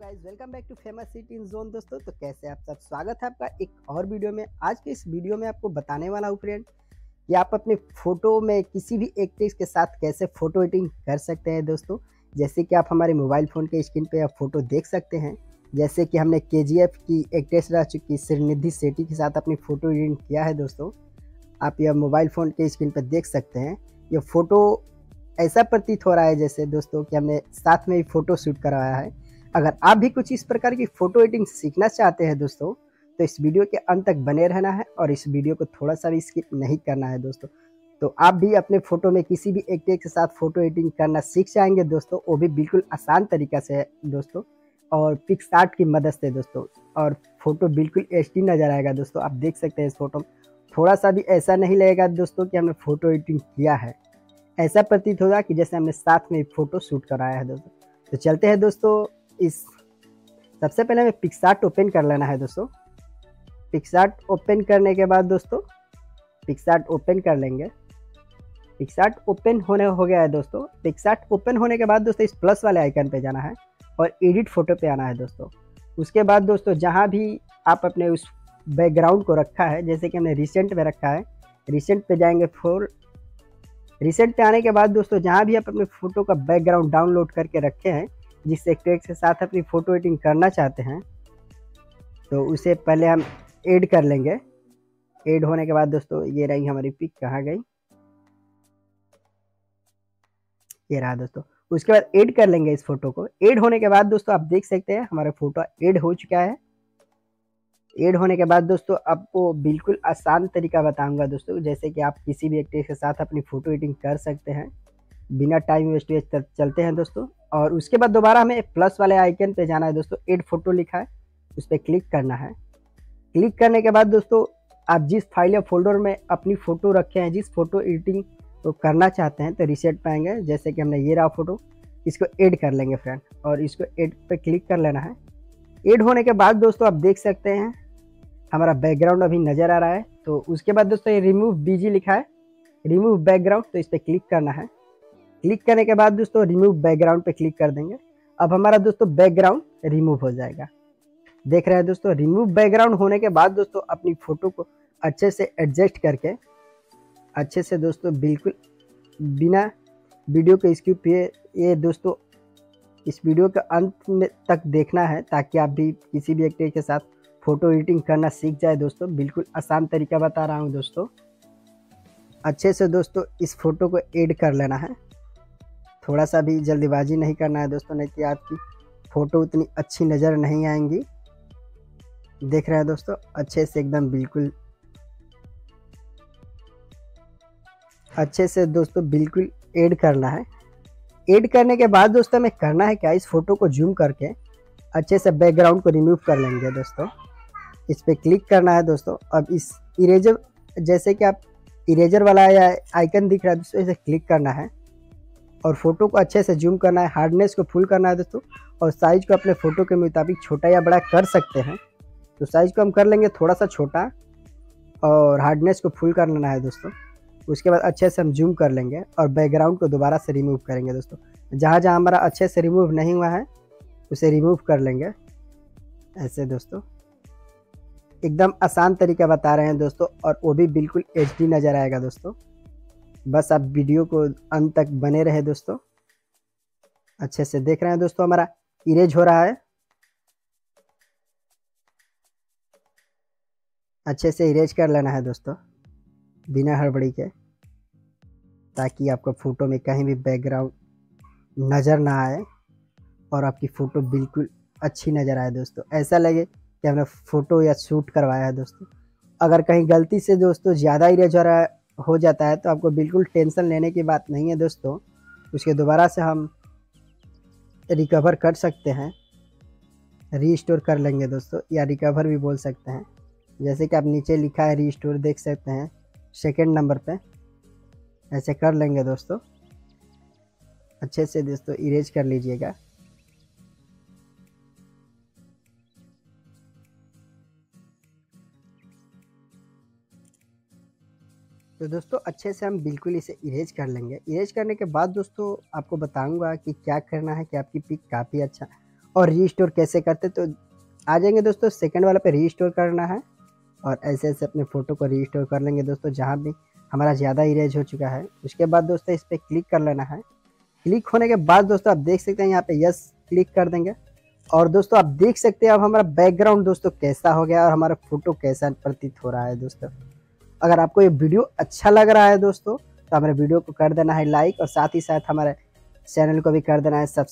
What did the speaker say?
Guys welcome back to famous city in zone दोस्तों। तो कैसे आप सब? स्वागत है आपका एक और वीडियो में। आज के इस वीडियो में आपको बताने वाला हूँ फ्रेंड, कि आप अपने फ़ोटो में किसी भी एक्ट्रेस के साथ कैसे फ़ोटो एडिटिंग कर सकते हैं, दोस्तों। जैसे कि आप हमारे मोबाइल फ़ोन के स्क्रीन पर आप फ़ोटो देख सकते हैं। जैसे कि हमने के की एक्ट्रेस रह चुकी श्रीनिधि सेठी के साथ अपनी फ़ोटो एडिटिंग किया है, दोस्तों। आप यह मोबाइल फ़ोन के स्क्रीन पर देख सकते हैं। ये फ़ोटो ऐसा प्रतीत हो रहा है जैसे, दोस्तों, कि हमने साथ में ही फ़ोटो शूट करवाया है। अगर आप भी कुछ इस प्रकार की फ़ोटो एडिटिंग सीखना चाहते हैं दोस्तों तो इस वीडियो के अंत तक बने रहना है और इस वीडियो को थोड़ा सा भी स्किप नहीं करना है दोस्तों। तो आप भी अपने फ़ोटो में किसी भी एक्टर के साथ फ़ोटो एडिटिंग करना सीख जाएँगे दोस्तों, वो भी बिल्कुल आसान तरीका से है दोस्तों। और पिक्स आर्ट की मदद से दोस्तों, और फ़ोटो बिल्कुल एचडी नज़र आएगा दोस्तों, आप देख सकते हैं इस फ़ोटो में। थोड़ा सा भी ऐसा नहीं लगेगा दोस्तों कि हमने फ़ोटो एडिटिंग किया है। ऐसा प्रतीत होगा कि जैसे हमने साथ में फ़ोटो शूट कराया है दोस्तों। तो चलते हैं दोस्तों इस सबसे पहले हमें पिक्सार्ट ओपन कर लेना है दोस्तों। पिक्सार्ट ओपन करने के बाद दोस्तों पिक्सार्ट ओपन कर लेंगे। पिक्सार्ट ओपन होने हो गया है दोस्तों। पिक्सार्ट ओपन होने के बाद दोस्तों इस प्लस वाले आइकन पे जाना है और एडिट फ़ोटो पे आना है दोस्तों। उसके बाद दोस्तों जहाँ भी आप अपने उस बैकग्राउंड को रखा है, जैसे कि हमने रिसेंट में रखा है रिसेंट पे जाएँगे फोर रिसेंट पे आने के बाद दोस्तों जहाँ भी आप अपने फ़ोटो का बैकग्राउंड डाउनलोड करके रखे हैं जिस एक्ट्रेस के साथ अपनी फ़ोटो एडिटिंग करना चाहते हैं तो उसे पहले हम ऐड कर लेंगे। ऐड होने के बाद दोस्तों, ये रही हमारी पिक कहाँ गई? ये रहा दोस्तों। उसके बाद ऐड कर लेंगे इस फ़ोटो को। ऐड होने के बाद दोस्तों, आप देख सकते हैं, हमारा फ़ोटो ऐड हो चुका है। ऐड होने के बाद दोस्तों, आपको बिल्कुल आसान तरीका बताऊँगा दोस्तों, जैसे कि आप किसी भी एक्ट्रेस के साथ अपनी फ़ोटो एडिटिंग कर सकते हैं। बिना टाइम वेस्ट चलते हैं दोस्तों। और उसके बाद दोबारा हमें प्लस वाले आइकन पे जाना है दोस्तों। एड फ़ोटो लिखा है, उस पर क्लिक करना है। क्लिक करने के बाद दोस्तों, आप जिस फ़ाइल या फोल्डर में अपनी फ़ोटो रखे हैं, जिस फ़ोटो एडिटिंग तो करना चाहते हैं तो रिसेट पाएँगे जैसे कि हमने ये रहा फ़ोटो इसको ऐड कर लेंगे फ्रेंड और इसको ऐड पे क्लिक कर लेना है। ऐड होने के बाद दोस्तों, आप देख सकते हैं, हमारा बैकग्राउंड अभी नज़र आ रहा है। तो उसके बाद दोस्तों, ये रिमूव बीजी लिखा है। रिमूव बैकग्राउंड तो इस पर क्लिक करना है। क्लिक करने के बाद दोस्तों रिमूव बैकग्राउंड पे क्लिक कर देंगे। अब हमारा दोस्तों बैकग्राउंड रिमूव हो जाएगा। देख रहे हैं दोस्तों रिमूव बैकग्राउंड होने के बाद दोस्तों अपनी फ़ोटो को अच्छे से एडजस्ट करके, अच्छे से दोस्तों बिल्कुल बिना वीडियो के स्किप ये ये दोस्तों इस वीडियो के अंत में तक देखना है ताकि आप भी किसी भी एक्टर के साथ फ़ोटो एडिटिंग करना सीख जाए दोस्तों। बिल्कुल आसान तरीका बता रहा हूँ दोस्तों। अच्छे से दोस्तों इस फ़ोटो को ऐड कर लेना है। थोड़ा सा भी जल्दीबाजी नहीं करना है दोस्तों, नहीं कि आपकी फ़ोटो उतनी अच्छी नज़र नहीं आएँगी। देख रहे हैं दोस्तों, अच्छे से एकदम बिल्कुल। अच्छे से दोस्तों बिल्कुल ऐड करना है। ऐड करने के बाद दोस्तों हमें करना है क्या? इस फ़ोटो को जूम करके अच्छे से बैकग्राउंड को रिमूव कर लेंगे दोस्तों। इस पर क्लिक करना है दोस्तों। अब इस इरेजर, जैसे कि आप इरेजर वाला या आइकन दिख रहा है दोस्तों इसे क्लिक करना है। और फ़ोटो को अच्छे से जूम करना है हार्डनेस को फुल करना है दोस्तों, और साइज़ को अपने फ़ोटो के मुताबिक छोटा या बड़ा कर सकते हैं। तो साइज़ को हम कर लेंगे थोड़ा सा छोटा और हार्डनेस को फुल कर लेना है दोस्तों। उसके बाद अच्छे से हम जूम कर लेंगे और बैकग्राउंड को दोबारा से रिमूव करेंगे दोस्तों। जहाँ जहाँ हमारा अच्छे से रिमूव नहीं हुआ है, उसे रिमूव कर लेंगे। ऐसे दोस्तों। एकदम आसान तरीका बता रहे हैं दोस्तों और वो भी बिल्कुल एचडी नज़र आएगा दोस्तों। बस आप वीडियो को अंत तक बने रहे दोस्तों। अच्छे से देख रहे हैं दोस्तों, हमारा इरेज हो रहा है। अच्छे से इरेज कर लेना है दोस्तों, बिना हड़बड़ी के, ताकि आपका फ़ोटो में कहीं भी बैकग्राउंड नज़र ना आए और आपकी फ़ोटो बिल्कुल अच्छी नज़र आए दोस्तों। ऐसा लगे कि हमने फ़ोटो या शूट करवाया है दोस्तों। अगर कहीं गलती से दोस्तों ज़्यादा इरेज हो रहा है हो जाता है तो आपको बिल्कुल टेंशन लेने की बात नहीं है दोस्तों। उसके दोबारा से हम रिकवर कर सकते हैं। रीस्टोर कर लेंगे दोस्तों, या रिकवर भी बोल सकते हैं। जैसे कि आप नीचे लिखा है रीस्टोर देख सकते हैं। सेकेंड नंबर पे ऐसे कर लेंगे दोस्तों। अच्छे से दोस्तों इरेज कर लीजिएगा। तो दोस्तों, अच्छे से हम बिल्कुल इसे इरेज कर लेंगे। इरेज करने के बाद दोस्तों, आपको बताऊँगा कि क्या करना है, कि आपकी पिक काफ़ी अच्छा और रीस्टोर कैसे करते तो आ जाएँगे दोस्तों सेकंड वाला पे रीस्टोर करना है और ऐसे ऐसे अपने फ़ोटो को रीस्टोर कर लेंगे दोस्तों, जहाँ भी हमारा ज़्यादा इरेज हो चुका है। उसके बाद दोस्तों, इस पर क्लिक कर लेना है। क्लिक होने के बाद दोस्तों, आप देख सकते हैं यहाँ पे यस क्लिक कर देंगे। और दोस्तों, आप देख सकते हैं अब हमारा बैकग्राउंड दोस्तों कैसा हो गया और हमारा फ़ोटो कैसा प्रतीत हो रहा है दोस्तों। अगर आपको ये वीडियो अच्छा लग रहा है दोस्तों तो हमारे वीडियो को कर देना है लाइक और साथ ही साथ हमारे चैनल को भी कर देना है सब्सक्राइब।